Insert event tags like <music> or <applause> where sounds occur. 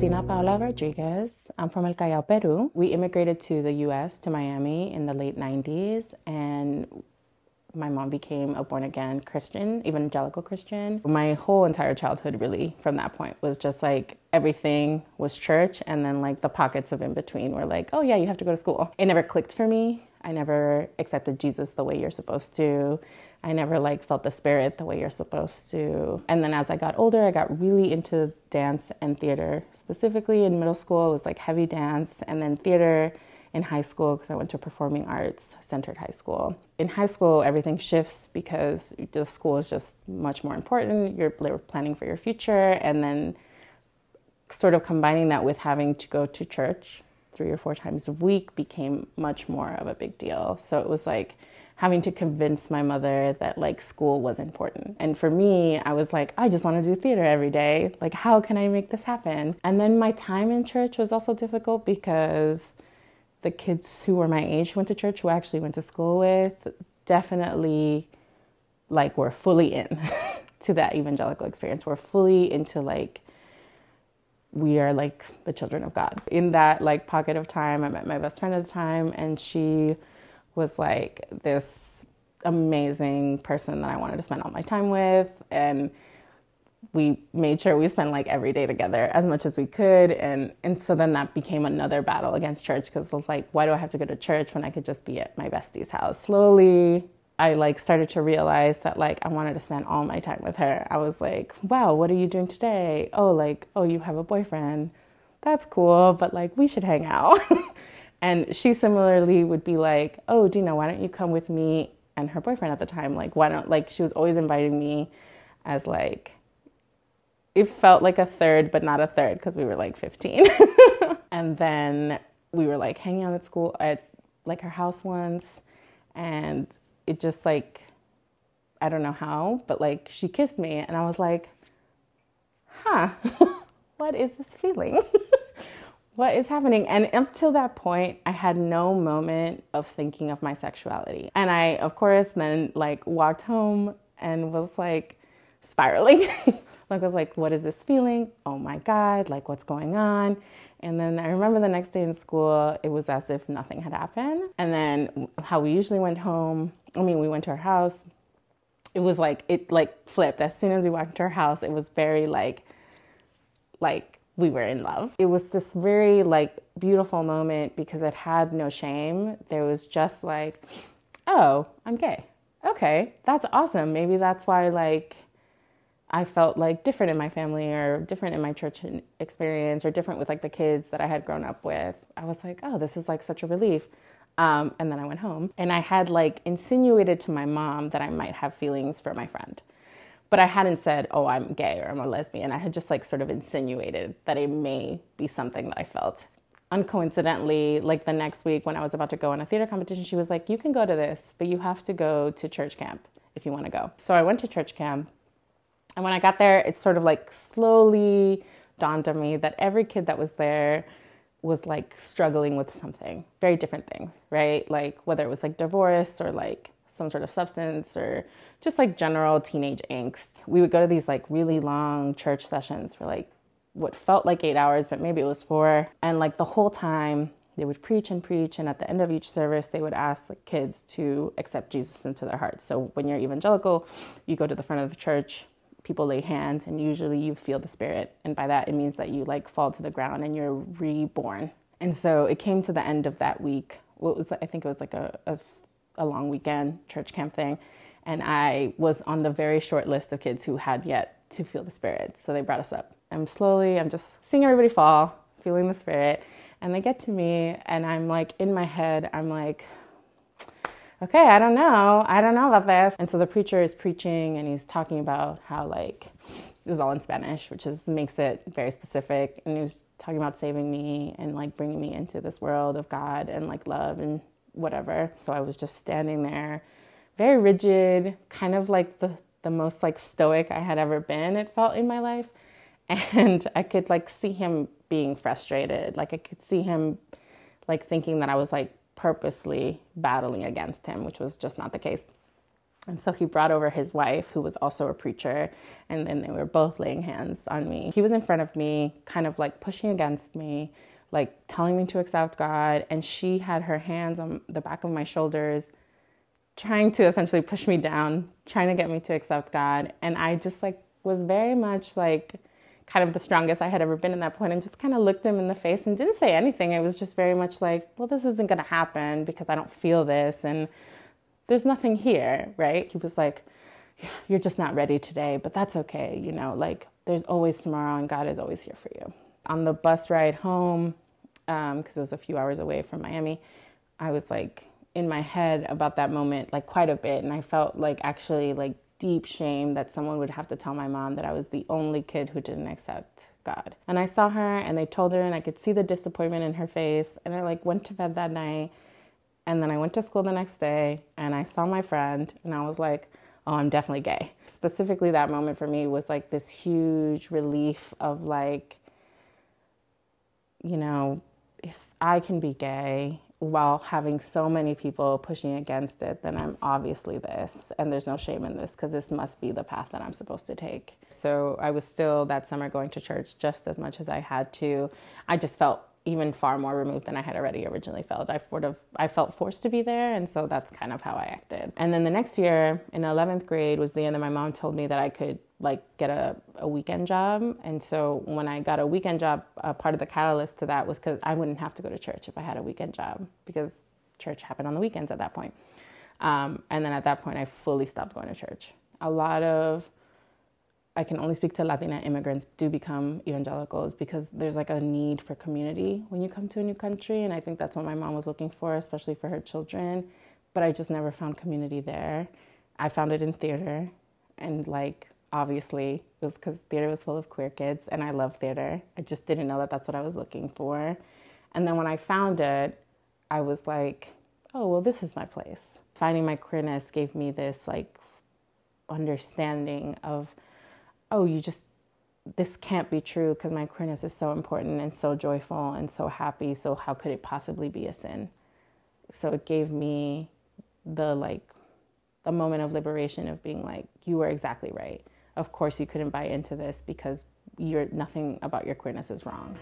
Cristina Paula Rodriguez. I'm from El Callao, Peru. We immigrated to the US, to Miami, in the late 90s, and my mom became a born again Christian, evangelical Christian. My whole entire childhood, really, from that point, was just like everything was church, and then like the pockets of in between were like, oh yeah, you have to go to school. It never clicked for me. I never accepted Jesus the way you're supposed to. I never like felt the spirit the way you're supposed to. And then as I got older, I got really into dance and theater. Specifically in middle school, it was like heavy dance and then theater in high school because I went to performing arts centered high school. In high school, everything shifts because the school is just much more important. You're planning for your future, and then sort of combining that with having to go to church three or four times a week became much more of a big deal. So it was like having to convince my mother that like school was important. And for me, I was like, I just want to do theater every day. Like, how can I make this happen? And then my time in church was also difficult because the kids who were my age who went to church, who I actually went to school with, definitely like were fully in <laughs> to that evangelical experience. We're fully into like we are like the children of God. In that like pocket of time, I met my best friend at the time and she was like this amazing person that I wanted to spend all my time with and we made sure we spent like every day together as much as we could and and so then that became another battle against church because like why do i have to go to church when i could just be at my bestie's house slowly i like started to realize that like i wanted to spend all my time with her. I was like wow what are you doing today? Oh like oh you have a boyfriend. That's cool but like we should hang out. <laughs> And she similarly would be like oh dina why don't you come with me and her boyfriend at the time? Like why don't like she was always inviting me as like it felt like a third, but not a third because we were like 15. <laughs> and then we were like hanging out at school at like her house once, and it just like, I don't know how, but like she kissed me, and I was like, huh, <laughs> what is this feeling? <laughs> what is happening? And up till that point, I had no moment of thinking of my sexuality. And I, of course, then like walked home and was like spiraling. <laughs> Like I was like, what is this feeling? Oh my God, like what's going on? And then I remember the next day in school, it was as if nothing had happened. And then how we usually went home, I mean, we went to our house. It was like, it like flipped. As soon as we walked into our house, it was very like, like we were in love. It was this very like beautiful moment because it had no shame. There was just like, oh, I'm gay. Okay, that's awesome. Maybe that's why like I felt like different in my family or different in my church experience or different with like the kids that I had grown up with. I was like, oh, this is like such a relief. Um, and then I went home and I had like insinuated to my mom that I might have feelings for my friend. But I hadn't said, oh, I'm gay or I'm a lesbian. I had just like sort of insinuated that it may be something that I felt. Uncoincidentally, like the next week when I was about to go on a theater competition, she was like, you can go to this, but you have to go to church camp if you want to go. So I went to church camp and when I got there, it sort of like slowly dawned on me that every kid that was there was like struggling with something, very different things, right? Like whether it was like divorce or like some sort of substance or just like general teenage angst. We would go to these like really long church sessions for like what felt like eight hours, but maybe it was four. And like the whole time, they would preach and preach. And at the end of each service, they would ask the kids to accept Jesus into their hearts. So when you're evangelical, you go to the front of the church people lay hands and usually you feel the spirit. And by that it means that you like fall to the ground and you're reborn. And so it came to the end of that week. What was i think it was like a, a, a long weekend church camp thing. And i was on the very short list of kids who had yet to feel the spirit. So they brought us up. I'm slowly i'm just seeing everybody fall feeling the spirit. And they get to me and i'm like in my head i'm like okay, I don't know. I don't know about this. And so the preacher is preaching and he's talking about how like this is all in Spanish, which is makes it very specific. And he was talking about saving me and like bringing me into this world of God and like love and whatever. So I was just standing there, very rigid, kind of like the the most like stoic I had ever been. It felt in my life, and I could like see him being frustrated. Like I could see him like thinking that I was like purposely battling against him, which was just not the case. And so he brought over his wife, who was also a preacher, and then they were both laying hands on me. He was in front of me, kind of like pushing against me, like telling me to accept God. And she had her hands on the back of my shoulders, trying to essentially push me down, trying to get me to accept God. And I just like was very much like kind of the strongest I had ever been in that point and just kind of looked him in the face and didn't say anything. It was just very much like, well, this isn't going to happen because I don't feel this and there's nothing here, right? He was like, you're just not ready today, but that's okay. You know, like there's always tomorrow and God is always here for you. On the bus ride home, because um, it was a few hours away from Miami, I was like in my head about that moment like quite a bit. And I felt like actually like deep shame that someone would have to tell my mom that I was the only kid who didn't accept God. And I saw her and they told her and I could see the disappointment in her face. And I like went to bed that night and then I went to school the next day and I saw my friend and I was like, oh, I'm definitely gay. Specifically, that moment for me was like this huge relief of like, you know, if I can be gay while having so many people pushing against it, then I'm obviously this. And there's no shame in this because this must be the path that I'm supposed to take. So I was still that summer going to church just as much as I had to. I just felt even far more removed than I had already originally felt. I sort of I felt forced to be there, and so that's kind of how I acted. And then the next year, in 11th grade, was the end that my mom told me that I could like get a, a weekend job. And so when I got a weekend job, part of the catalyst to that was because I wouldn't have to go to church if I had a weekend job because church happened on the weekends at that point. Um, and then at that point, I fully stopped going to church. A lot of I can only speak to Latina immigrants do become evangelicals because there's like a need for community when you come to a new country. And I think that's what my mom was looking for, especially for her children. But I just never found community there. I found it in theater. And like, obviously, it was because theater was full of queer kids and I love theater. I just didn't know that that's what I was looking for. And then when I found it, I was like, oh, well, this is my place. Finding my queerness gave me this like understanding of oh, you just, this can't be true because my queerness is so important and so joyful and so happy. So how could it possibly be a sin? So it gave me the like, the moment of liberation of being like, you were exactly right. Of course, you couldn't buy into this because you're nothing about your queerness is wrong.